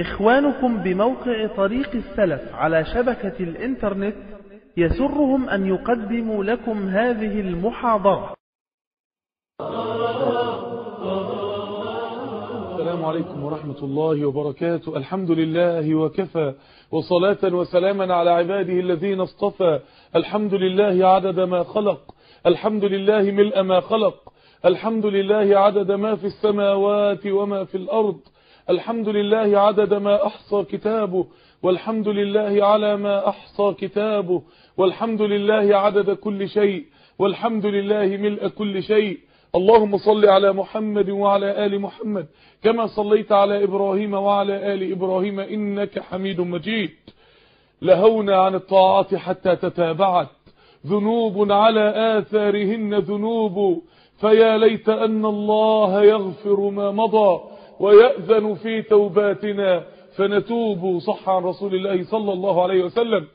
إخوانكم بموقع طريق السلف على شبكة الإنترنت يسرهم أن يقدموا لكم هذه المحاضرة. السلام عليكم ورحمة الله وبركاته. الحمد لله وكفى وصلاة وسلاما على عباده الذين اصطفى. الحمد لله عدد ما خلق. الحمد لله ملء ما خلق. الحمد لله عدد ما في السماوات وما في الأرض. الحمد لله عدد ما أحصى كتابه والحمد لله على ما أحصى كتابه والحمد لله عدد كل شيء والحمد لله ملء كل شيء. اللهم صل على محمد وعلى آل محمد كما صليت على إبراهيم وعلى آل إبراهيم إنك حميد مجيد. لهونا عن الطاعات حتى تتابعت. ذنوب على آثارهن ذنوب. فيا ليت أن الله يغفر ما مضى. ويأذن في توباتنا فنتوب صح عن رسول الله صلى الله عليه وسلم.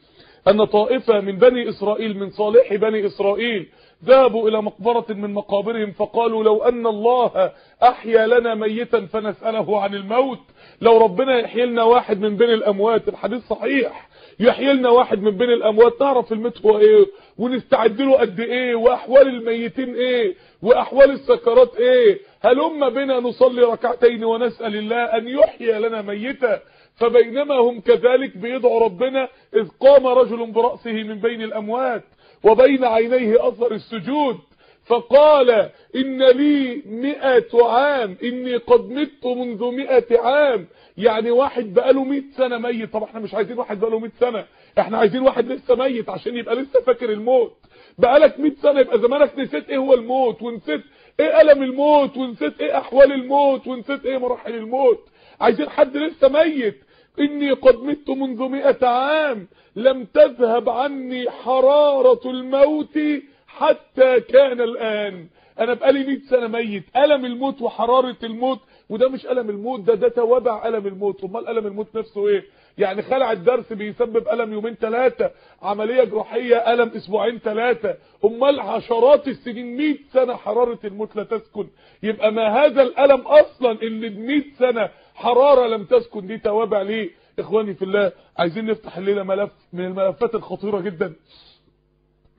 أن طائفة من بني إسرائيل من صالح بني إسرائيل ذهبوا إلى مقبرة من مقابرهم فقالوا لو أن الله أحيا لنا ميتا فنسأله عن الموت. لو ربنا يحيي لنا واحد من بين الأموات الحديث صحيح. يحيي لنا واحد من بين الأموات نعرف الموت هو إيه؟ ونستعد له قد إيه؟ وأحوال الميتين إيه؟ وأحوال السكرات إيه؟ هلما بنا نصلي ركعتين ونسأل الله أن يحيي لنا ميتا فبينما هم كذلك بيدعوا ربنا إذ قام رجل برأسه من بين الأموات وبين عينيه أثر السجود. فقال إن لي مئة عام إني قد مت منذ مئة عام. يعني واحد بقاله مئة سنة ميت. طب إحنا مش عايزين واحد بقاله مئة سنة. إحنا عايزين واحد لسه ميت عشان يبقى لسه فاكر الموت. بقالك مئة سنة يبقى زمانك نسيت إيه هو الموت ونسيت إيه ألم الموت ونسيت إيه أحوال الموت ونسيت إيه مراحل الموت؟ عايزين حد لسه ميت. إني قد مت منذ مئة عام. لم تذهب عني حرارة الموت حتى كان الآن. أنا بقالي 100 سنة ميت. ألم الموت وحرارة الموت. وده مش ألم الموت ده ده توابع ألم الموت. أمال ألم الموت نفسه إيه؟ يعني خلع الدرس بيسبب ألم يومين ثلاثة عملية جراحية ألم أسبوعين ثلاثة. أمال عشرات السنين 100 سنة حرارة الموت لا تسكن. يبقى ما هذا الألم أصلا اللي ب 100 سنة حرارة لم تسكن دي توابع ليه؟ إخواني في الله عايزين نفتح الليلة ملف من الملفات الخطيرة جدا.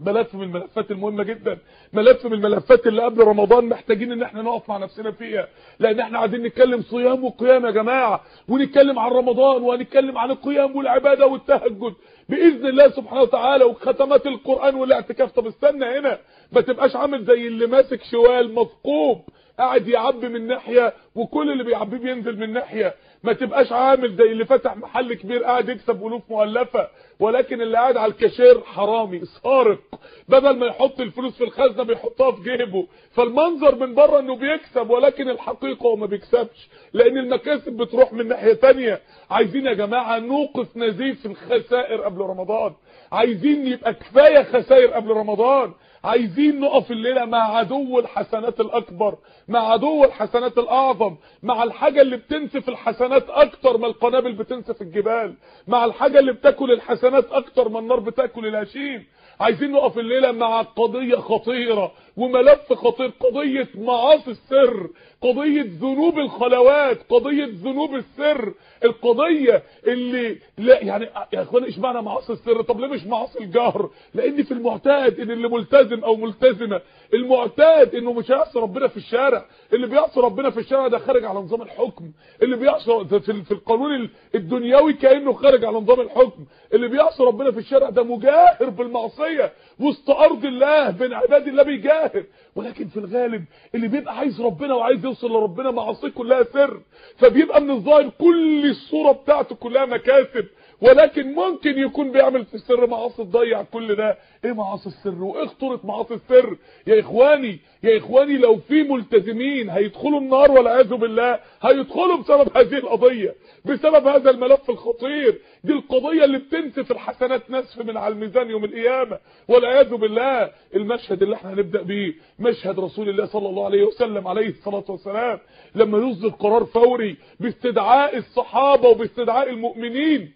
ملف من الملفات المهمة جدا. ملف من الملفات اللي قبل رمضان محتاجين إن إحنا نقف مع نفسنا فيها. لأن إحنا عايزين نتكلم صيام وقيام يا جماعة. ونتكلم عن رمضان وهنتكلم عن القيام والعبادة والتهجد. بإذن الله سبحانه وتعالى وختمات القرآن والاعتكاف. طب استنى هنا. ما تبقاش عامل زي اللي ماسك شوال مثقوب قاعد يعبي من ناحية وكل اللي بيعبيه بينزل من ناحية. ما تبقاش عامل زي اللي فتح محل كبير قاعد يكسب الوف مؤلفة. ولكن اللي قاعد على الكاشير حرامي سارق. بدل ما يحط الفلوس في الخزنة بيحطها في جيبه. فالمنظر من بره إنه بيكسب ولكن الحقيقة هو ما بيكسبش. لأن المكاسب بتروح من ناحية تانية. عايزين يا جماعة نوقف نزيف الخسائر قبل رمضان. عايزين يبقى كفاية خسائر قبل رمضان. عايزين نقف الليلة مع عدو الحسنات الأكبر مع عدو الحسنات الأعظم مع الحاجة اللي بتنسف الحسنات أكتر ما القنابل بتنسف الجبال مع الحاجة اللي بتاكل الحسنات أكتر ما النار بتاكل الهشيم عايزين نقف الليلة مع قضية خطيرة وملف خطير قضية معاصي السر قضية ذنوب الخلوات قضية ذنوب السر. القضية اللي لا يعني يا اخوان إيش معنى معاصي السر؟ طب ليه مش معاصي الجهر؟ لأن في المعتاد إن اللي ملتزم أو ملتزمة. المعتاد إنه مش هيعصي ربنا في الشارع. اللي بيعصي ربنا في الشارع ده خارج على نظام الحكم. اللي بيعصي في, القانون الدنيوي كأنه خارج على نظام الحكم. اللي بيعصي ربنا في الشارع ده مجاهر بالمعصية. وسط أرض الله بين عباد الله بيجاهر. ولكن في الغالب اللي بيبقى عايز ربنا وعايز يوصل لربنا معاصيه كلها سر. فبيبقى من الظاهر كل الصورة بتاعته كلها مكاسب. ولكن ممكن يكون بيعمل في السر معاصي تضيع كل ده. إيه معاصي السر؟ وايه خطوره معاصي السر. يا إخواني يا إخواني لو في ملتزمين هيدخلوا النار والعياذ بالله هيدخلوا بسبب هذه القضية بسبب هذا الملف الخطير. دي القضية اللي بتنسف الحسنات نسف من على الميزان يوم القيامة. والعياذ بالله المشهد اللي إحنا هنبدأ بيه مشهد رسول الله صلى الله عليه وسلم عليه الصلاة والسلام لما يصدر قرار فوري باستدعاء الصحابة وباستدعاء المؤمنين.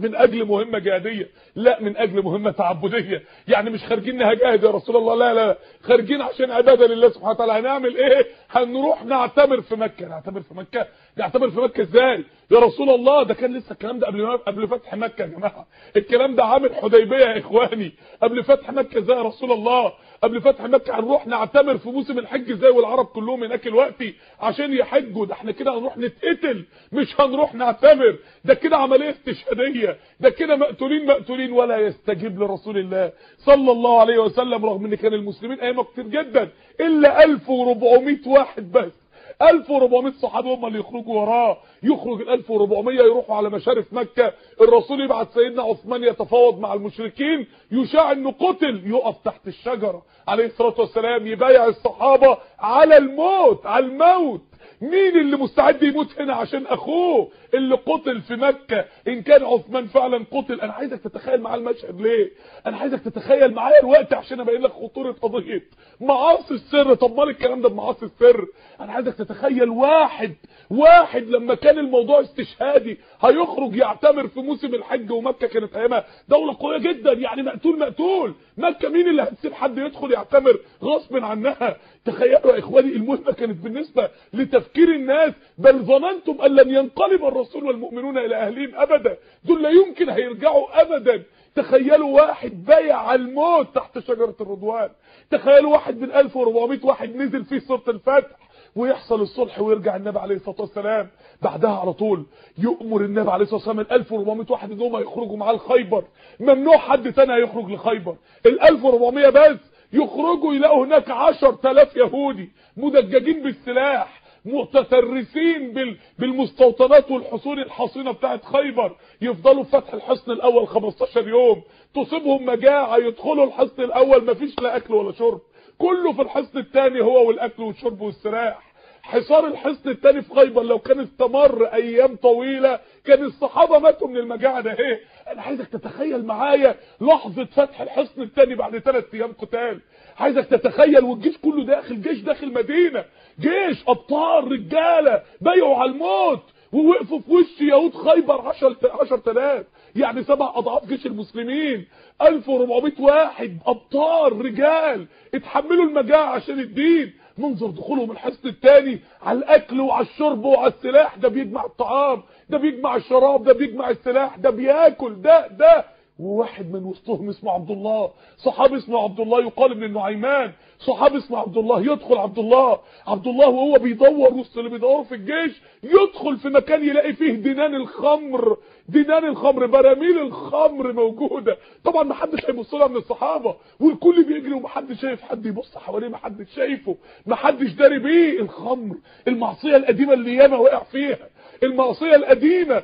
من أجل مهمة جهادية لا من أجل مهمة تعبدية. يعني مش خارجين نهجاهد يا رسول الله لا لا خارجين عشان عبادة لله سبحانه وتعالى. هنعمل إيه؟ هنروح نعتمر في مكة. نعتمر في مكة. يعتمر في مكة إزاي؟ يا رسول الله ده كان لسه الكلام ده قبل قبل فتح مكة يا جماعة. الكلام ده عامل حديبية يا إخواني. قبل فتح مكة إزاي يا رسول الله؟ قبل فتح مكة هنروح نعتمر في موسم الحج إزاي والعرب كلهم هناك دلوقتي عشان يحجوا. ده إحنا كده هنروح نتقتل مش هنروح نعتمر ده كده عملية استشهادية. ده كده مقتولين مقتولين ولا يستجيب لرسول الله صلى الله عليه وسلم رغم ان كان المسلمين ايامه كتير جدا إلا 1400 واحد بس. 1400 صحابي هم اللي يخرجوا وراه. يخرج ال 1400 يروحوا على مشارف مكة. الرسول يبعت سيدنا عثمان يتفاوض مع المشركين. يشاع إنه قتل. يقف تحت الشجرة. عليه الصلاة والسلام يبايع الصحابة على الموت على الموت. مين اللي مستعد يموت هنا عشان أخوه اللي قتل في مكة؟ إن كان عثمان فعلا قتل. أنا عايزك تتخيل معايا المشهد ليه؟ أنا عايزك تتخيل معايا الوقت عشان أبين لك خطورة قضية. معاصي السر. طب مال الكلام ده بمعاصي السر؟ أنا عايزك تتخيل واحد واحد لما كان الموضوع استشهادي هيخرج يعتمر في موسم الحج ومكة كانت ايامها دولة قوية جدا يعني مقتول مقتول. مكة مين اللي هتسيب حد يدخل يعتمر غصب عنها؟ تخيلوا يا إخواني المهمة كانت بالنسبة لتفكير الناس. بل ظننتم أن لن ينقلب الرسول والمؤمنون إلى أهلهم ابدا. دول لا يمكن هيرجعوا ابدا. تخيلوا واحد بايع على الموت تحت شجرة الرضوان. تخيلوا واحد من 1400 واحد نزل فيه سورة الفتح ويحصل الصلح ويرجع النبي عليه الصلاة والسلام. بعدها على طول يؤمر النبي عليه الصلاة والسلام ال 1400 واحد إن هم يخرجوا معاه لخيبر ممنوع حد تاني هيخرج لخيبر. ال 1400 بس يخرجوا يلاقوا هناك 10000 يهودي مدججين بالسلاح. متترسين بال... بالمستوطنات والحصون الحصينة بتاعت خيبر. يفضلوا فتح الحصن الأول 15 يوم. تصيبهم مجاعة يدخلوا الحصن الأول مفيش لا أكل ولا شرب. كله في الحصن الثاني هو والأكل والشرب والسراح. حصار الحصن الثاني في خيبر لو كان استمر أيام طويلة كان الصحابة ماتوا من المجاعة ده. إيه؟ أنا عايزك تتخيل معايا لحظة فتح الحصن الثاني بعد ثلاث أيام قتال. عايزك تتخيل والجيش كله داخل جيش داخل مدينة. جيش أبطال رجالة بايعوا على الموت ووقفوا في وش يهود خيبر 10 10000 يعني سبع أضعاف جيش المسلمين. 1400 واحد أبطال رجال اتحملوا المجاعة عشان الدين. منظر دخولهم الحصن الثاني على الأكل وعلى الشرب وعلى السلاح. ده بيجمع الطعام ده بيجمع الشراب ده بيجمع السلاح ده بياكل ده ده. وواحد من وسطهم اسمه عبد الله. صحابي اسمه عبد الله يقال من النعيمان. صحابي اسمه عبد الله يدخل عبد الله. عبد الله وهو بيدور وسط اللي بيدوروا في الجيش يدخل في مكان يلاقي فيه دينان الخمر. دينان الخمر براميل الخمر موجودة. طبعا ما حدش هيبص لها من الصحابة والكل بيجري ومحدش شايف حد يبص حواليه محدش شايفه. محدش داري بيه الخمر. المعصية القديمة اللي ياما وقع فيها. المعصية القديمة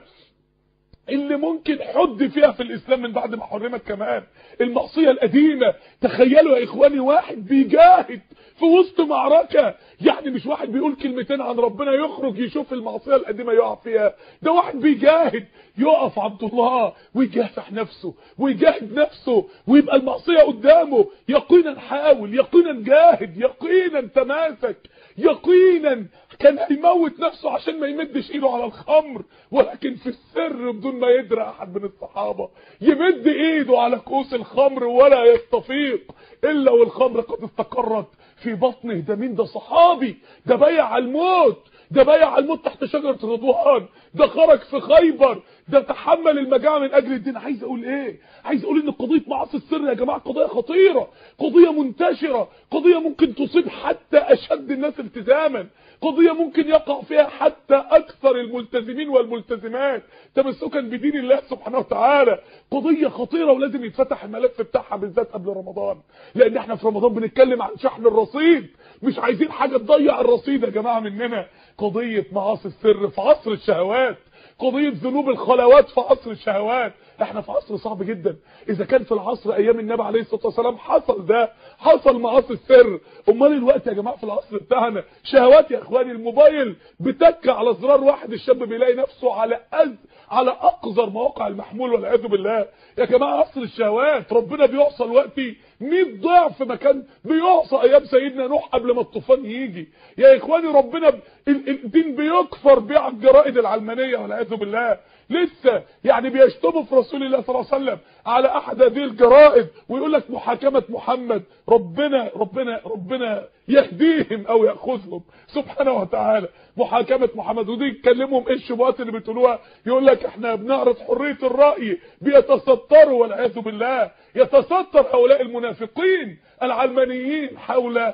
اللي ممكن حد فيها في الإسلام من بعد ما حرمت كمان. المعصية القديمة. تخيلوا يا إخواني واحد بيجاهد في وسط معركة. يعني مش واحد بيقول كلمتين عن ربنا يخرج يشوف المعصية القديمة يقع فيها. ده واحد بيجاهد. يقف عبد الله ويجافح نفسه ويجاهد نفسه ويبقى المعصية قدامه. يقينا حاول يقينا جاهد يقينا تماسك يقينا كان هيموت نفسه عشان ما يمدش إيده على الخمر ولكن في السر بدون ما يدرى أحد من الصحابة يمد إيده على كوس الخمر ولا يستفيق إلا والخمر قد استقرت في بطنه. ده مين؟ ده صحابي. ده على الموت. ده بايع الموت تحت شجرة رضوان ده خرج في خيبر. ده تحمل المجاعة من أجل الدين. عايز أقول إيه؟ عايز أقول إن قضية معاصي السر يا جماعة قضية خطيرة. قضية منتشرة. قضية ممكن تصيب حتى أشد الناس التزاما. قضية ممكن يقع فيها حتى أكثر الملتزمين والملتزمات. تمسكا بدين الله سبحانه وتعالى. قضية خطيرة ولازم يتفتح الملف بتاعها بالذات قبل رمضان. لأن إحنا في رمضان بنتكلم عن شحن الرصيد. مش عايزين حاجة تضيع الرصيد يا جماعة مننا. قضية معاصي السر في عصر الشهوات. قضية ذنوب الخلوات في عصر الشهوات. إحنا في عصر صعب جدا. إذا كان في العصر أيام النبي عليه الصلاة والسلام حصل ده حصل معاصي السر. أمال الوقت يا جماعة في العصر بتاعنا؟ شهوات يا إخواني الموبايل بتك على زرار واحد الشاب بيلاقي نفسه على أز على أقذر مواقع المحمول والعياذ بالله. يا جماعة عصر الشهوات ربنا بيعصى الوقتي 100 ضعف مكان بيعصى أيام سيدنا نوح قبل ما الطوفان يجي. يا إخواني ربنا. الدين بيكفر بيه على الجرائد العلمانية والعياذ بالله. لسه يعني بيشتموا في رسول الله صلى الله عليه وسلم على أحد هذه الجرائد ويقول لك محاكمة محمد ربنا ربنا ربنا يهديهم أو يأخذهم. سبحانه وتعالى. محاكمة محمد. ودي يتكلمهم إيه الشبهات اللي بتقولوها. يقول لك إحنا بنعرض حرية الرأي بيتستروا والعياذ بالله. يتستر هؤلاء المنافقين العلمانيين حول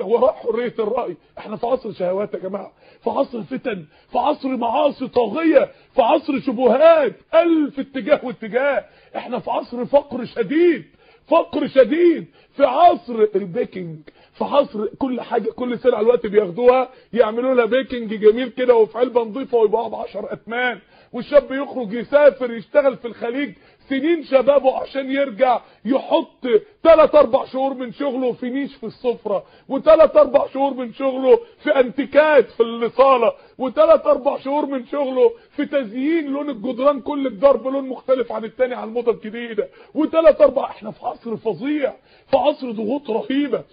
وراء حرية الرأي. إحنا في عصر شهوات يا جماعة. في عصر فتن في عصر معاصي طاغية في عصر شبهات ألف اتجاه واتجاه. إحنا في عصر فقر شديد فقر شديد. في عصر البيكنج في عصر كل حاجة كل سلعه الوقت بياخدوها يعملوا لها بيكنج جميل كده وفي علبة نظيفة ويبقى ب 10 أتمان. والشاب يخرج يسافر يشتغل في الخليج سنين شبابه عشان يرجع يحط 3 4 شهور من شغله في نيش في السفرة و3 4 شهور من شغله في انتيكات في الصاله و3 4 شهور من شغله في تزيين لون الجدران كل جدار بلون مختلف عن التاني على الموضة الجديدة و3 4 إحنا في عصر فظيع في عصر ضغوط رهيبة.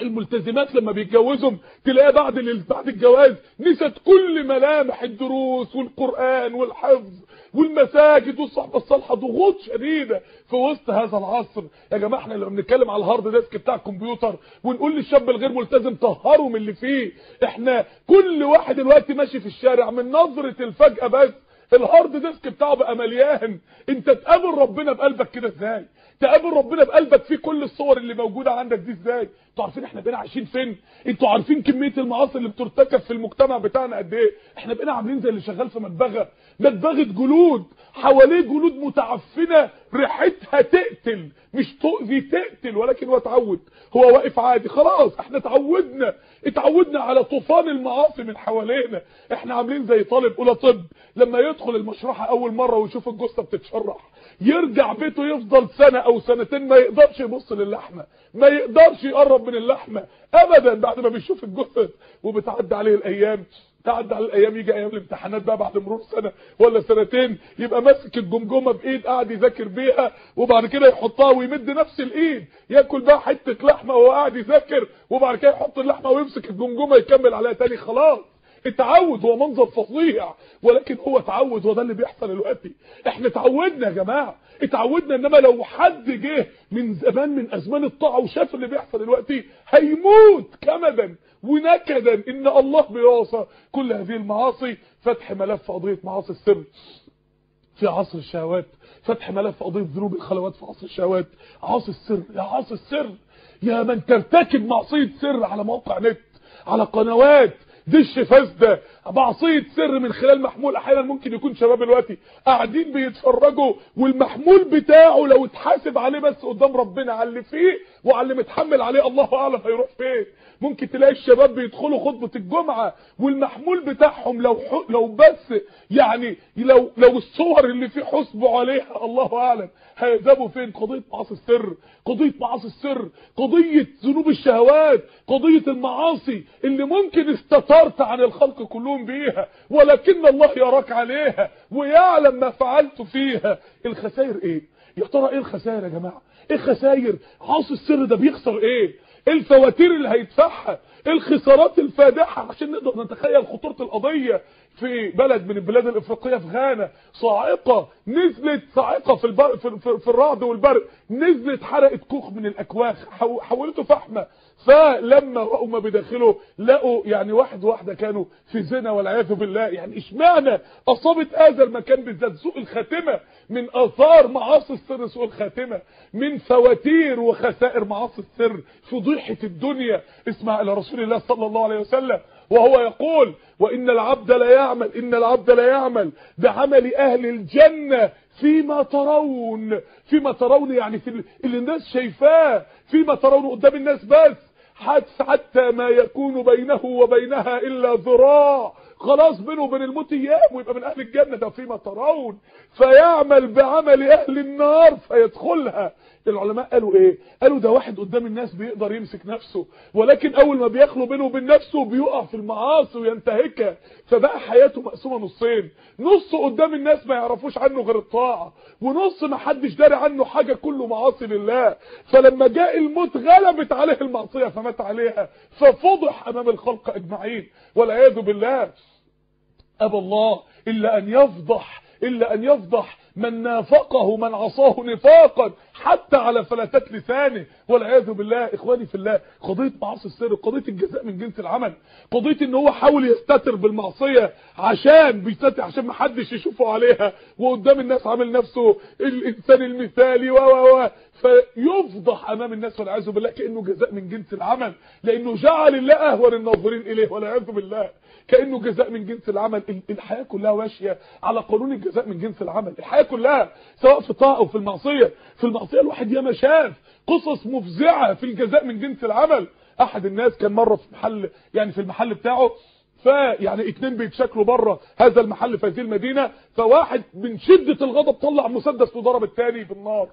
الملتزمات لما بيتجوزهم تلاقيها بعد بعد الجواز نسيت كل ملامح الدروس والقرآن والحفظ والمساجد والصحبة الصالحة ضغوط شديدة في وسط هذا العصر. يا جماعة إحنا لما بنتكلم على ال hard disk بتاع الكمبيوتر ونقول للشاب الغير ملتزم طهره من اللي فيه. إحنا كل واحد دلوقتي ماشي في الشارع من نظرة الفجأة بس ال hard disk بتاعه بقى مليان. أنت تقابل ربنا بقلبك كده إزاي؟ تقابل ربنا بقلبك في كل الصور اللي موجودة عندك دي إزاي؟ أنتوا عارفين إحنا بقينا عايشين فين؟ أنتوا عارفين كمية المعاصي اللي بترتكب في المجتمع بتاعنا قد إيه؟ إحنا بقينا عاملين زي اللي شغال في مدبغه مدبغه جلود حواليه جلود متعفنة ريحتها تقتل مش تؤذي تقتل ولكن هو اتعود. هو واقف عادي خلاص إحنا اتعودنا اتعودنا على طوفان المعاصي من حوالينا. إحنا عاملين زي طالب أولى طب لما يدخل المشرحة أول مرة ويشوف الجثة بتتشرح يرجع بيته يفضل سنة أو سنتين ما يقدرش يبص للحمة ما يقدرش يقرب من اللحمة ابدا بعد ما بيشوف الجثث وبتعدي عليه الأيام. تعدي على الأيام يجي أيام الامتحانات بقى بعد مرور سنة ولا سنتين يبقى ماسك الجمجمة بإيد قاعد يذاكر بيها وبعد كده يحطها ويمد نفس الإيد ياكل بقى حتة لحمة وهو قاعد يذاكر وبعد كده يحط اللحمة ويمسك الجمجمة يكمل عليها تاني خلاص. التعود هو منظر فظيع ولكن هو تعود وده اللي بيحصل دلوقتي. إحنا اتعودنا يا جماعة اتعودنا انما لو حد جه من زمان من ازمان الطاعة وشاف اللي بيحصل دلوقتي هيموت كمدا ونكدا ان الله بيوصى كل هذه المعاصي. فتح ملف قضية معاصي السر في عصر الشهوات. فتح ملف قضية ذنوب الخلوات في عصر الشهوات. عاصي السر يا عاصي السر يا من ترتكب معصية سر على موقع نت على قنوات دش فاسدة معصيه سر من خلال محمول أحيانا ممكن يكون شباب دلوقتي قاعدين بيتفرجوا والمحمول بتاعه لو اتحاسب عليه بس قدام ربنا على اللي فيه وعلى اللي متحمل عليه الله أعلم هيروح فين. ممكن تلاقي الشباب بيدخلوا خطبة الجمعة والمحمول بتاعهم لو لو بس يعني لو لو الصور اللي فيه حسبوا عليها الله أعلم هيذهبوا فين. قضية معاصي السر قضية معاصي السر قضية ذنوب الشهوات قضية المعاصي اللي ممكن استترت عن الخلق كلهم. بيها ولكن الله يراك عليها ويعلم ما فعلت فيها. الخسائر إيه؟ يا ترى إيه الخسائر يا جماعة؟ إيه الخسائر؟ عاصي السر ده بيخسر إيه؟ الفواتير اللي هيدفعها الخسارات الفادحة عشان نقدر نتخيل خطورة القضية. في بلد من البلاد الإفريقية في غانا صاعقة نزلت صاعقة في البر في, في, في الرعد والبرق نزلت حرقت كوخ من الأكواخ حولته فحمة. فلما رأوا ما بداخله لقوا يعني واحد واحدة كانوا في زنا والعياذ بالله. يعني اشمعنى أصابت هذا المكان بالذات؟ سوء الخاتمة. من آثار معاصي السر سوء الخاتمة. من فواتير وخسائر معاصي السر فضيحه الدنيا. اسمع إلى رسول الله صلى الله عليه وسلم. وهو يقول وإن العبد لا يعمل إن العبد لا يعمل بعمل أهل الجنة فيما ترون فيما ترون يعني في اللي الناس شايفاه فيما ترون قدام الناس بس حتى ما يكون بينه وبينها إلا ذراع. خلاص بينه وبين الموت أيام ويبقى من أهل الجنة ده فيما ترون. فيعمل بعمل أهل النار فيدخلها. العلماء قالوا إيه؟ قالوا ده واحد قدام الناس بيقدر يمسك نفسه ولكن أول ما بيخلو بينه وبين نفسه بيقع في المعاصي وينتهكها فبقى حياته مقسومة نصين نص قدام الناس ما يعرفوش عنه غير الطاعة ونص ما حدش داري عنه حاجة كله معاصي لله فلما جاء الموت غلبت عليه المعصية فمات عليها ففضح أمام الخلق أجمعين والعياذ بالله. أبى الله إلا أن يفضح إلا أن يفضح من نافقه من عصاه نفاقا حتى على فلتات لسانه. والعياذ بالله إخواني في الله قضية معاصي السر قضية الجزاء من جنس العمل قضية إن هو حاول يستتر بالمعصية عشان بيستتر عشان ما حدش يشوفه عليها وقدام الناس عامل نفسه الإنسان المثالي و و فيفضح أمام الناس والعياذ بالله كأنه جزاء من جنس العمل لأنه جعل الله أهون الناظرين إليه والعياذ بالله كأنه جزاء من جنس العمل. الحياة كلها ماشيه على قانون الجزاء من جنس العمل. الحياة كلها سواء في الطاعة أو في المعصية. في المعصية الواحد ياما شاف قصص مفزعة في الجزاء من جنس العمل. أحد الناس كان مرة في محل يعني في المحل بتاعه فيعني اتنين بيتشكلوا بره هذا المحل في هذه المدينة فواحد من شدة الغضب طلع مسدس وضرب الثاني بالنار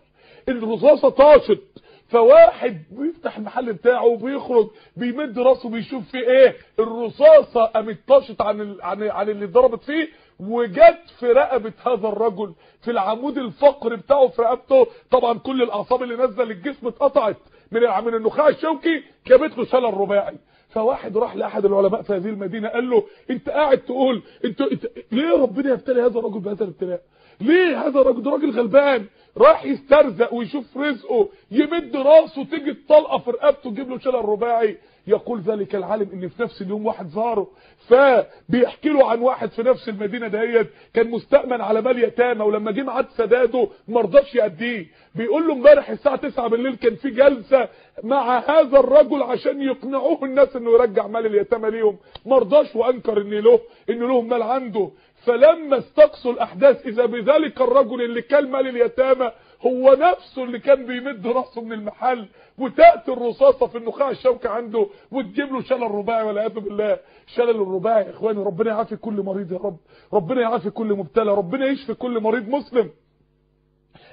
الرصاصة طاشت فواحد بيفتح المحل بتاعه وبيخرج بيمد راسه بيشوف فيه إيه؟ الرصاصة قامت طاشت عن ال... عن عن اللي اتضربت فيه وجت في رقبة هذا الرجل في العمود الفقري بتاعه في رقبته. طبعا كل الأعصاب اللي نازله للجسم اتقطعت من من النخاع الشوكي جابت له شلل رباعي. فواحد راح لأحد العلماء في هذه المدينة قال له أنت قاعد تقول انت, انت ليه ربنا يبتلي هذا الرجل بهذا الابتلاء؟ ليه هذا الراجل راجل غلبان؟ راح يسترزق ويشوف رزقه يمد راسه تيجي الطلقة في رقبته تجيب له شلل رباعي. يقول ذلك العالم ان في نفس اليوم واحد زاره. فبيحكي له عن واحد في نفس المدينة ديت كان مستأمن على مال يتامى ولما جه ميعاد سداده ما رضاش يأديه. بيقول له امبارح الساعة 9 بالليل كان في جلسة مع هذا الرجل عشان يقنعوه الناس إنه يرجع مال اليتامى ليهم. ما رضاش وأنكر ان له ان لهم مال عنده. فلما استقصوا الأحداث إذا بذلك الرجل اللي كان مال اليتامى هو نفسه اللي كان بيمد رأسه من المحل وتأتي الرصاصة في النخاع الشوكي عنده وتجيب له شلل رباعي والعياذ بالله. شلل الرباعي يا إخواني ربنا يعافي كل مريض يا رب. ربنا يعافي كل مبتلى. ربنا يشفي كل مريض مسلم.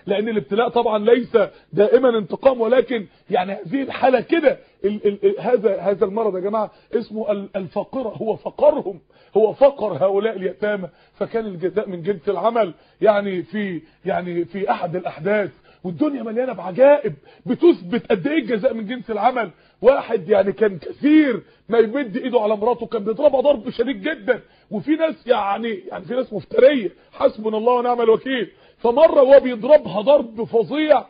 لأن الابتلاء طبعا ليس دائما انتقام ولكن يعني هذه الحالة كده هذا هذا المرض يا جماعة اسمه الفقرة هو فقرهم هو فقر هؤلاء اليتامى. فكان الجزاء من جنس العمل يعني في يعني في أحد الأحداث والدنيا مليانة بعجائب بتثبت قد إيه الجزاء من جنس العمل. واحد يعني كان كثير ما يمد إيده على مراته كان بيضربها ضرب شديد جدا. وفي ناس يعني يعني في ناس مفترية حسبنا الله ونعم الوكيل. فمرة وهو بيضربها ضرب فظيع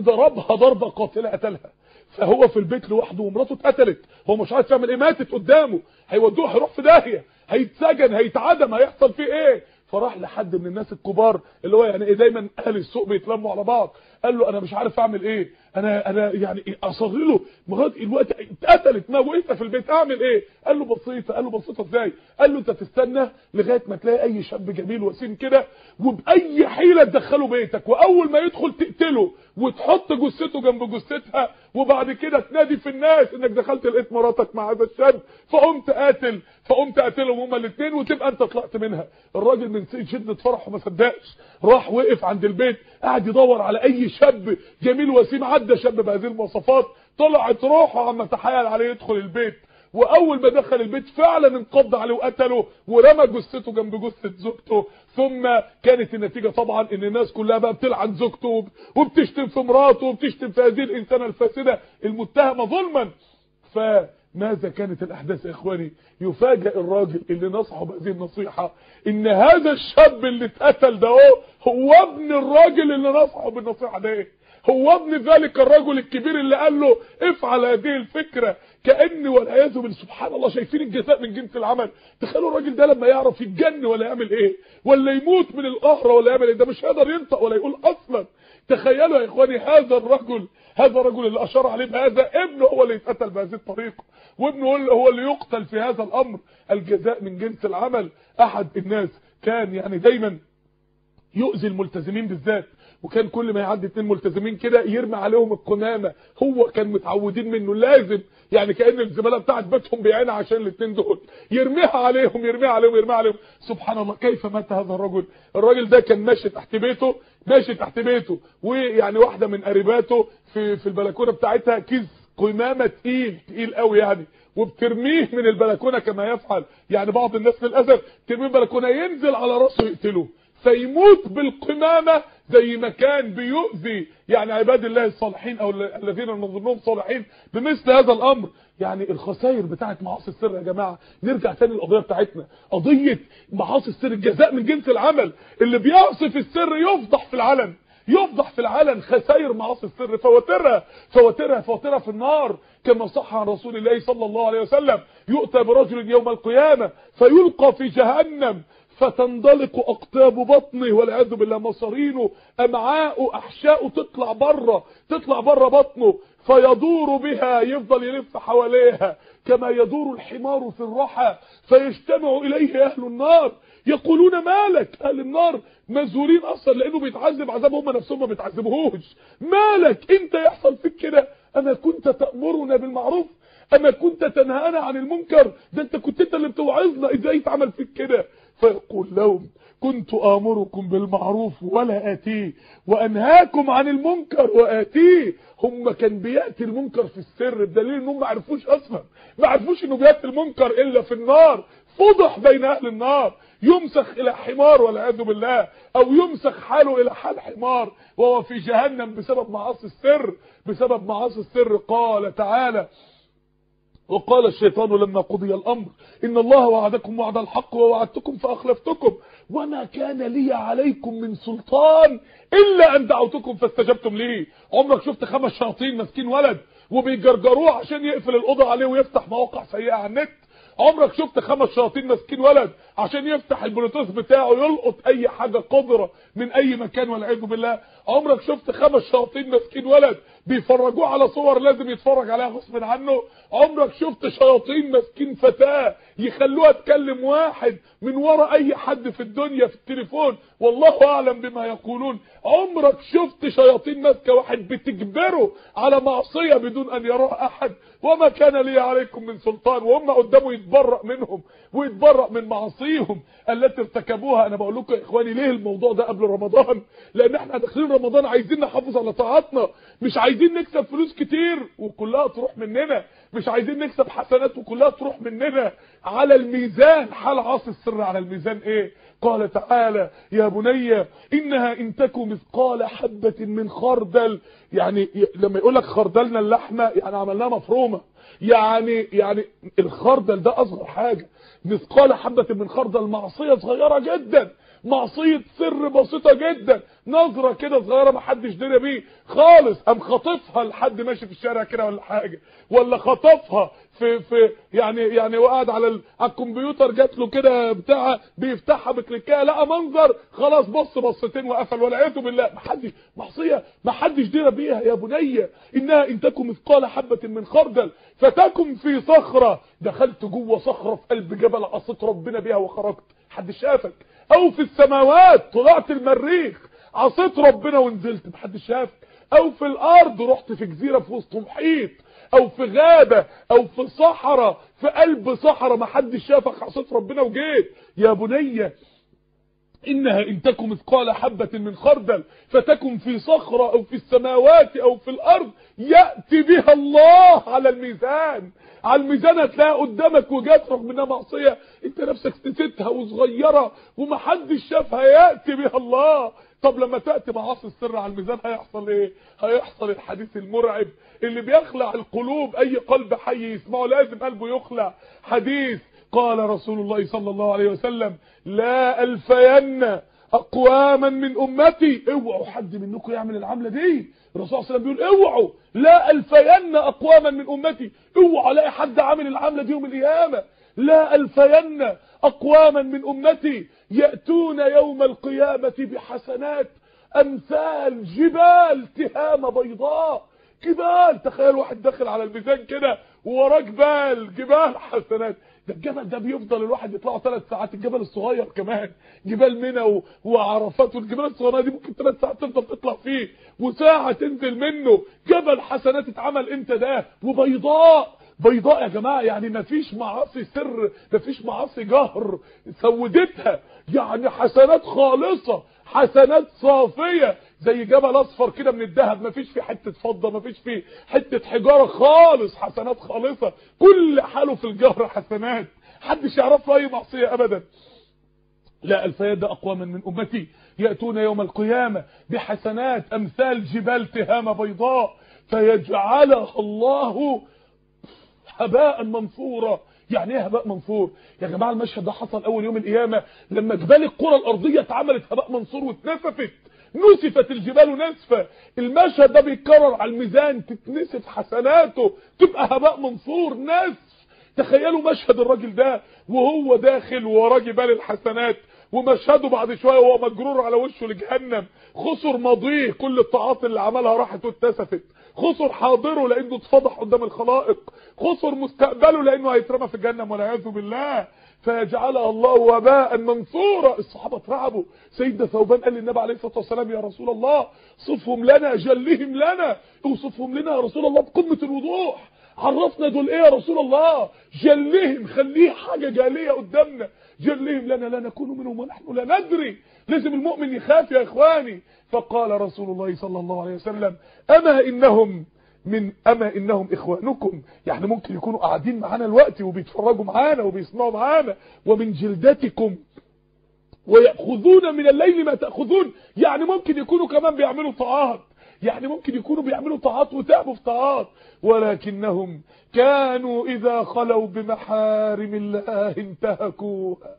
ضربها ضربة قاتلة قتلها. فهو في البيت لوحده ومراته اتقتلت. هو مش عارف يعمل إيه ماتت قدامه. هيودوه هيروح في داهية. هيتسجن هيتعدم هيحصل فيه إيه؟ فراح لحد من الناس الكبار اللي هو يعني إيه دايما أهل السوق بيتلموا على بعض. قال له أنا مش عارف أعمل إيه؟ أنا أنا يعني اصغر له مراتي الوقت اتقتلت. ما وقفت في البيت. أعمل إيه؟ قال له بسيطه قال له بسيطه إزاي؟ قال له أنت تستنى لغاية ما تلاقي أي شاب جميل وسيم كده وبأي حيلة تدخله بيتك. وأول ما يدخل تقتله وتحط جثته جنب جثتها. وبعد كده تنادي في الناس إنك دخلت لقيت مراتك مع هذا الشاب. فقمت قاتل. فقمت قاتلهم هما الاثنين وتبقى أنت طلعت منها. الراجل من شده فرحه ما صدقش. راح وقف عند البيت. قاعد يدور على أي شاب جميل وسيم عدى شاب بهذه المواصفات طلعت روحه عما تحايل عليه يدخل البيت. وأول ما دخل البيت فعلا انقض عليه وقتله ورمى جثته جنب جثة زوجته. ثم كانت النتيجة طبعا إن الناس كلها بقى بتلعن زوجته وبتشتم في مراته وبتشتم في هذه الإنسانة الفاسدة المتهمة ظلما. فماذا كانت الأحداث يا إخواني؟ يفاجئ الراجل اللي نصحه بهذه النصيحة إن هذا الشاب اللي اتقتل ده هو ابن الراجل اللي نصحه بالنصيحة ده هو ابن ذلك الرجل الكبير اللي قال له افعل هذه الفكرة كأن والعياذ بالله سبحان الله شايفين الجزاء من جنس العمل. تخيلوا الراجل ده لما يعرف يتجن ولا يعمل إيه ولا يموت من القهرة ولا يعمل إيه ده مش هيقدر ينطق ولا يقول أصلا. تخيلوا يا اخواني هذا الرجل هذا الرجل اللي اشار عليه بهذا ابنه هو اللي يتقتل بهذه الطريقة وابنه هو اللي يقتل في هذا الامر. الجزاء من جنس العمل احد الناس كان يعني دايما يؤذي الملتزمين بالذات. وكان كل ما يعدي اتنين ملتزمين كده يرمي عليهم القمامة. هو كان متعودين منه لازم يعني كأن الزماله بتاعت بيتهم بيعينها عشان الاثنين دول. يرميها عليهم يرميها عليهم يرميها عليهم. سبحان الله كيف مات هذا الرجل؟ الراجل ده كان ماشي تحت بيته ماشي تحت بيته. ويعني واحدة من قريباته في في البلكونة بتاعتها كيس قمامة تقيل تقيل قوي يعني. وبترميه من البلكونة كما يفعل. يعني بعض الناس للأسف ترميه البلكونة ينزل على رأسه يقتله فيموت بالقمامة زي ما كان بيؤذي يعني عباد الله الصالحين أو الذين نظنهم صالحين بمثل هذا الأمر. يعني الخسائر بتاعت معاصي السر يا جماعة. نرجع تاني للقضية بتاعتنا. قضية معاصي السر الجزاء من جنس العمل. اللي بيعصي في السر يفضح في العلن. يفضح في العلن خسائر معاصي السر. فواترها. فواترها فواترها في النار. كما صح عن رسول الله صلى الله عليه وسلم. يؤتى برجل يوم القيامة فيلقى في جهنم. فتندلق اقطاب بطنه والعياذ بالله مصارينه امعاءه احشاؤه تطلع بره تطلع بره بطنه فيدور بها يفضل يلف حواليها كما يدور الحمار في الرحى فيجتمع إليه أهل النار يقولون مالك أهل النار؟ مذهولين أصلا لأنه بيتعذب عذاب هم نفسهم ما بيتعذبوهوش. مالك أنت يحصل فيك كده. أما كنت تأمرنا بالمعروف؟ أما كنت تنهانا عن المنكر ده أنت كنت أنت اللي بتوعظنا إزاي يتعمل فيك كده. فيقول لهم كنت آمركم بالمعروف ولا آتيه وأنهاكم عن المنكر وآتيه. هم كان بيأتي المنكر في السر بدليل إنهم ما عرفوش أصلا. ما عرفوش إنه بيأتي المنكر إلا في النار. فضح بين أهل النار. يمسخ إلى حمار والعياذ بالله أو يمسخ حاله إلى حال حمار. وهو في جهنم بسبب معاصي السر. بسبب معاصي السر قال تعالى وقال الشيطان لما قضي الأمر إن الله وعدكم وعد الحق ووعدتكم فأخلفتكم وما كان لي عليكم من سلطان إلا أن دعوتكم فاستجبتم لي. عمرك شفت خمس شياطين ماسكين ولد وبيجرجروه عشان يقفل الأوضة عليه ويفتح مواقع سيئة على النت. عمرك شفت خمس شياطين ماسكين ولد عشان يفتح البلوتوث بتاعه يلقط أي حاجة قذرة من أي مكان والعياذ بالله. عمرك شفت خمس شياطين ماسكين ولد بيفرجوه على صور لازم يتفرج عليها غصب عنه؟ عمرك شفت شياطين ماسكين فتاة يخلوها تكلم واحد من ورا أي حد في الدنيا في التليفون؟ والله أعلم بما يقولون. عمرك شفت شياطين ماسكة واحد بتجبره على معصية بدون أن يراه أحد؟ وما كان لي عليكم من سلطان وهم قدامه يتبرأ منهم ويتبرأ من معاصيهم التي ارتكبوها. أنا بقول لكم يا إخواني ليه الموضوع ده قبل رمضان؟ لأن إحنا داخلين رمضان عايزين نحافظ على طاعاتنا مش عايزين نكسب فلوس كتير وكلها تروح مننا. مش عايزين نكسب حسنات وكلها تروح مننا. على الميزان حال عاصي السر على الميزان إيه؟ قال تعالى يا بني إنها إن تكو مثقال حبة من خردل. يعني لما يقول لك خردلنا اللحمة يعني عملناها مفرومة. يعني يعني الخردل ده أصغر حاجة. مثقال حبة من خردل معصية صغيرة جدا. معصية سر بسيطة جدا. نظرة كده صغيرة ما حدش دري بيه خالص. قام خاطفها لحد ماشي في الشارع كده ولا حاجة؟ ولا خطفها في في يعني يعني وقعد على ال... على الكمبيوتر جات له كده بتاع بيفتحها بكليكيه لقى منظر خلاص بص بصتين وقفل والعياذ بالله ما حدش معصية ما حدش درى بيها يا بني إنها إن تكن مثقال حبة من خردل فتكن في صخرة. دخلت جوه صخرة في قلب جبل عصيت ربنا بيها وخرجت. حد شافك؟ أو في السماوات طلعت المريخ عصيت ربنا ونزلت. محدش شافك؟ أو في الأرض رحت في جزيرة في وسط محيط أو في غابة أو في صحراء في قلب صحراء ما حدش شافك عصيت ربنا وجيت. يا بني إنها إن تكن مثقال حبة من خردل فتكن في صخرة أو في السماوات أو في الأرض يأتي بها الله على الميزان. على الميزان هتلاقيها قدامك وجات رغم انها معصية. أنت نفسك نسيتها وصغيرة ومحدش شافها يأتي بها الله. طب لما تأتي معاصي السر على الميزان هيحصل إيه؟ هيحصل الحديث المرعب اللي بيخلع القلوب. أي قلب حي يسمعه لازم قلبه يخلع. حديث قال رسول الله صلى الله عليه وسلم لا ألفين أقواما من أمتي. اوعوا حد منكم يعمل العملة دي. الرسول صلى الله عليه وسلم بيقول اوعوا. لا ألفين أقواما من أمتي. اوعوا ألاقي حد عامل العملة دي يوم القيامة. لا ألفين أقواما من أمتي يأتون يوم القيامة بحسنات. أمثال جبال تهامة بيضاء. جبال تخيل واحد داخل على الميزان كده ووراه جبال جبال حسنات. ده الجبل ده بيفضل الواحد يطلعه ثلاث ساعات الجبل الصغير كمان. جبال منى وعرفات والجبال الصغيره دي ممكن ثلاث ساعات تفضل تطلع فيه وساعة تنزل منه. جبل حسنات اتعمل إمتى ده؟ وبيضاء. بيضاء يا جماعة يعني مفيش معاصي سر مفيش معاصي جهر سودتها. يعني حسنات خالصة حسنات صافية زي جبل أصفر كده من الذهب. مفيش فيه حتة فضة مفيش فيه حتة حجارة خالص. حسنات خالصة. كل حاله في الجهر حسنات. محدش يعرف له أي معصية ابدا. لا الفياد أقواما من أمتي. يأتون يوم القيامة بحسنات أمثال جبال تهامة بيضاء. فيجعلها الله هباء منثورا يعني إيه هباء منثور يا جماعة المشهد ده حصل أول يوم القيامة لما جبال الكره الأرضية اتعملت هباء منثور واتنسفت نسفت الجبال نسفة المشهد ده بيتكرر على الميزان تتنسف حسناته تبقى هباء منثور نسف. تخيلوا مشهد الراجل ده وهو داخل وراه جبال الحسنات. ومشهده بعد شوية وهو مجرور على وشه لجهنم. خسر ماضيه كل الطاعات اللي عملها راحت واتسفت. خسر حاضره لأنه اتفضح قدام الخلائق. خسر مستقبله لأنه هيترمى في جهنم والعياذ بالله. فيجعلها الله وباء منثورا. الصحابة اترعبوا. سيدنا ثوبان قال للنبي عليه الصلاة والسلام يا رسول الله صفهم لنا جلهم لنا. اوصفهم لنا يا رسول الله بقمة الوضوح. عرفنا دول إيه يا رسول الله؟ جلهم خليه حاجة جالية قدامنا. جلهم لنا لا نكون منهم ونحن لا ندري. لازم المؤمن يخاف يا إخواني. فقال رسول الله صلى الله عليه وسلم أما إنهم من أما إنهم إخوانكم. يعني ممكن يكونوا قاعدين معانا الوقت وبيتفرجوا معانا وبيسمعوا معانا. ومن جلدتكم ويأخذون من الليل ما تأخذون. يعني ممكن يكونوا كمان بيعملوا طاعات يعني ممكن يكونوا بيعملوا طاعات وتعبوا في طاعات ولكنهم كانوا إذا خلوا بمحارم الله انتهكوها.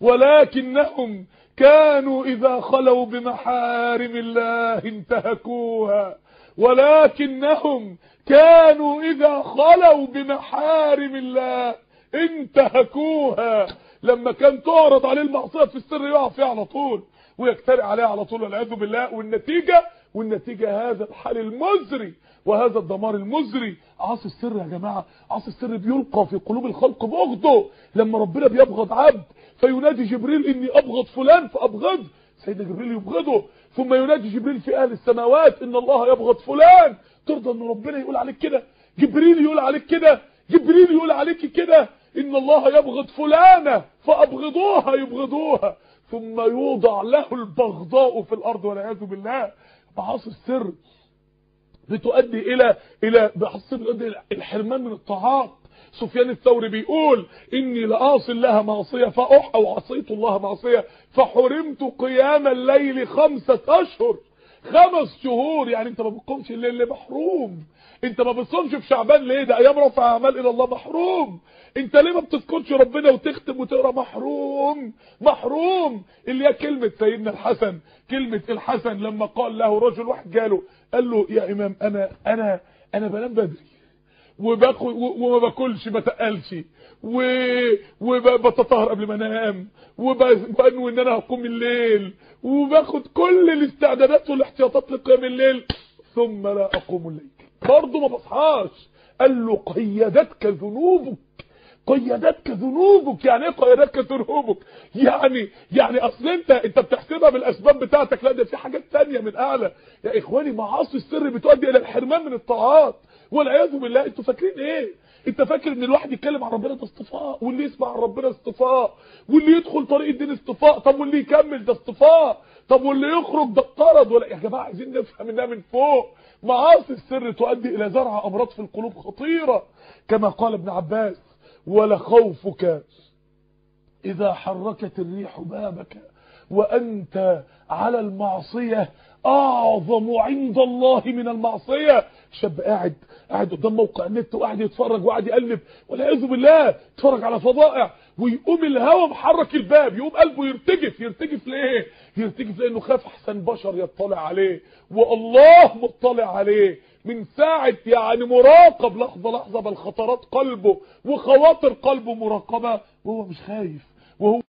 ولكنهم كانوا إذا خلوا بمحارم الله انتهكوها. ولكنهم كانوا إذا خلوا بمحارم الله انتهكوها. لما كان تعرض عليه المعصية في السر يقع فيها على طول ويجترئ عليها على طول والعياذ بالله والنتيجة والنتيجة هذا الحال المزري وهذا الدمار المزري. عاصي السر يا جماعة عاصي السر بيلقى في قلوب الخلق بغضه لما ربنا بيبغض عبد فينادي جبريل إني أبغض فلان فأبغض. سيدنا جبريل يبغضه. ثم ينادي جبريل في أهل السماوات إن الله يبغض فلان. ترضى إن ربنا يقول عليك كده. جبريل يقول عليك كده. جبريل يقول عليك كده. إن الله يبغض فلانة فأبغضوها يبغضوها. ثم يوضع له البغضاء في الأرض والعياذ بالله. معاصي السر بتؤدي إلى إلى بحصل بتؤدي الحرمان من الطاعات سفيان الثوري بيقول إني لاصل لها معصية فاح أو عصيت الله معصية فحرمت قيام الليل خمسة أشهر. خمس شهور يعني انت ما بتقومش الليل ليه محروم؟ انت ما بتصومش في شعبان ليه؟ ده أيام رفع أعمال إلى الله محروم. انت ليه ما بتذكرش ربنا وتختم وتقرأ محروم؟ محروم. اللي هي كلمة سيدنا الحسن كلمة الحسن لما قال له رجل واحد جاله قال له يا إمام أنا أنا أنا بنام بدري وباكل وما باكلش ما تقلش. وبتطهر قبل ما أنام وبنوي ان أنا هقوم الليل وباخد كل الاستعدادات والاحتياطات لقيام الليل ثم لا أقوم الليل برضه ما بصحاش. قال له قيدتك ذنوبك. قيدتك ذنوبك يعني إيه قيدتك ذنوبك؟ يعني يعني أصل أنت أنت بتحسبها بالأسباب بتاعتك لا ده في حاجات تانية من أعلى. يا إخواني معاصي السر بتؤدي إلى الحرمان من الطاعات. والعياذ بالله أنتوا فاكرين إيه؟ أنت فاكر إن الواحد يتكلم عن ربنا ده اصطفاء واللي يسمع عن ربنا اصطفاء واللي يدخل طريق الدين اصطفاء طب واللي يكمل ده اصطفاء طب واللي يخرج ده اطرد ولا يا جماعة عايزين نفهم إنها من فوق. معاصي السر تؤدي إلى زرع أمراض في القلوب خطيرة كما قال ابن عباس. ولخوفك إذا حركت الريح بابك وأنت على المعصية أعظم عند الله من المعصية. شاب قاعد قاعد قدام موقع النت وقاعد يتفرج وقاعد يقلب والعياذ بالله يتفرج على فضائع ويقوم الهوا محرك الباب يقوم قلبه يرتجف يرتجف ليه؟ يرتجف لأنه خاف أحسن بشر يطلع عليه والله مطلع عليه. من ساعة يعني مراقب لحظة لحظة بل خطرات قلبه وخواطر قلبه مراقبة وهو مش خايف وهو